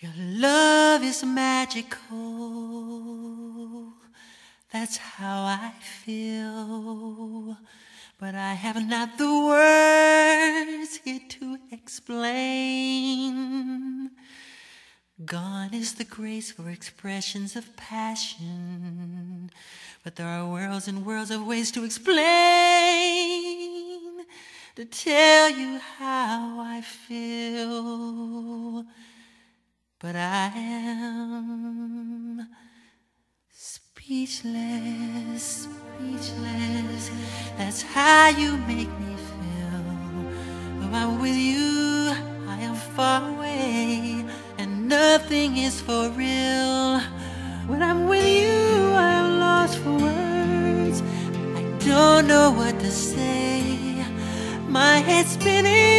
Your love is magical. That's how I feel. But I have not the words here to explain. Gone is the grace for expressions of passion. But there are worlds and worlds of ways to explain, to tell you how I feel. But I am speechless, speechless. That's how you make me feel. When I'm with you, I am far away, and nothing is for real. When I'm with you, I am lost for words. I don't know what to say. My head's spinning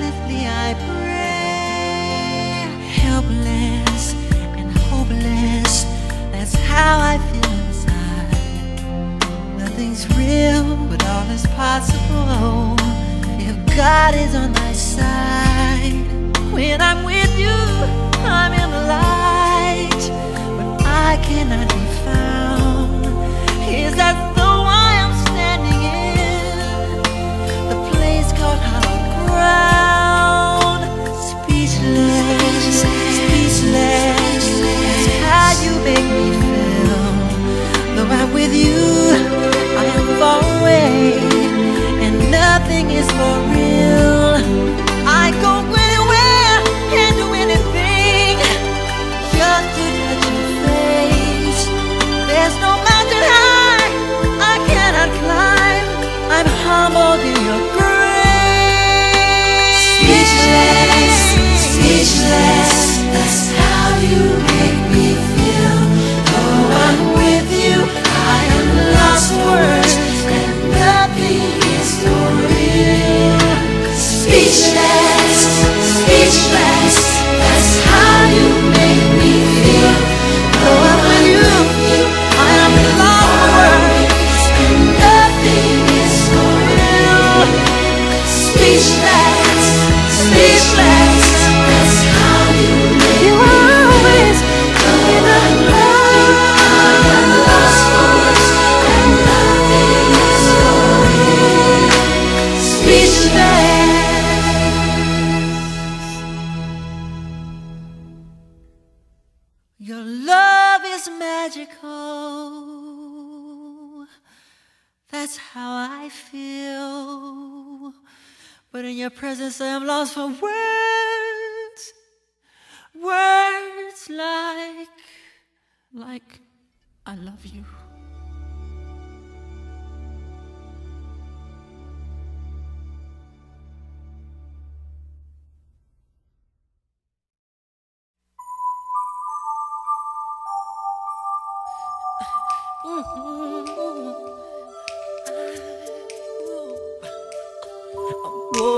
silently I pray. Helpless and hopeless. That's how I feel inside. Nothing's real, but all is possible. If God is on my side. When I'm with you, I'm in Humbled in your in your presence, I am lost for words. Words like, like, I love you. I'm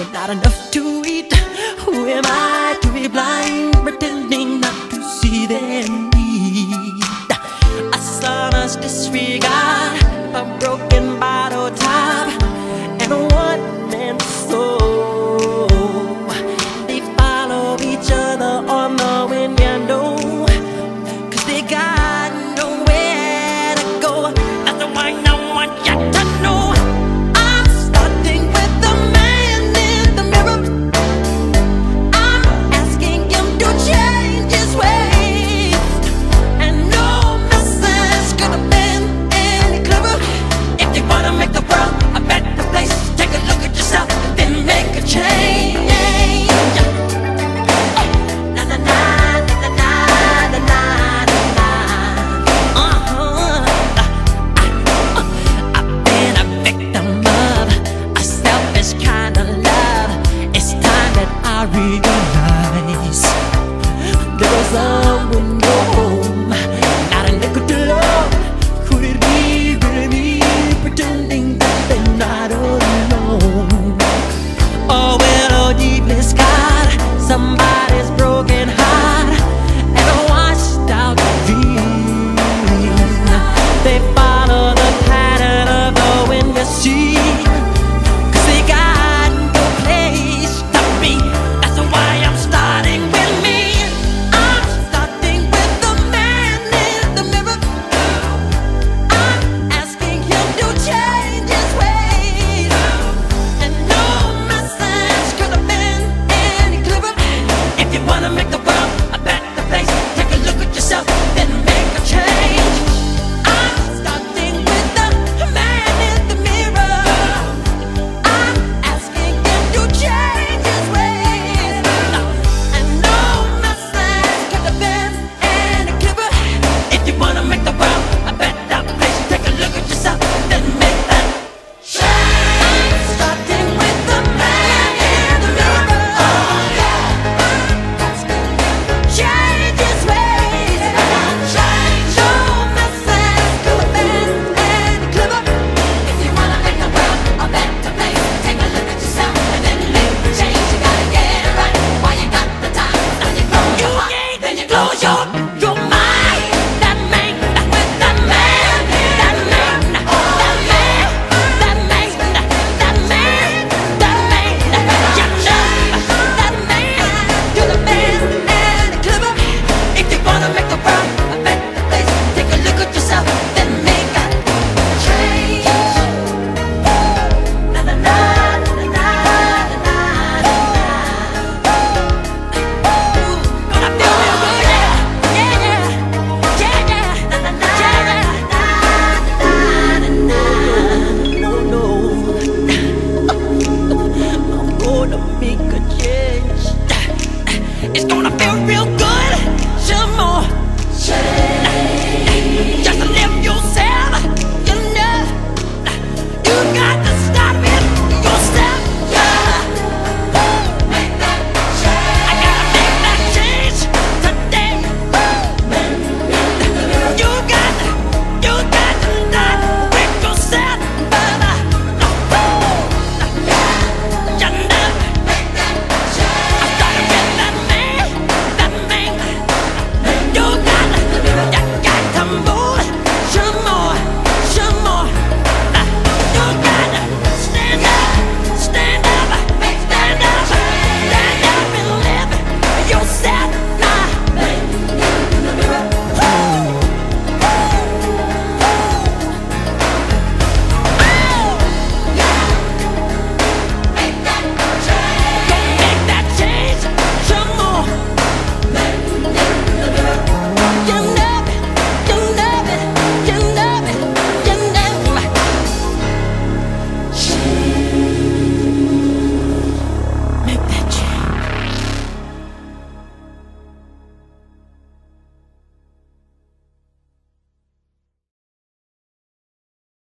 with not enough to eat. Who am I to be blind,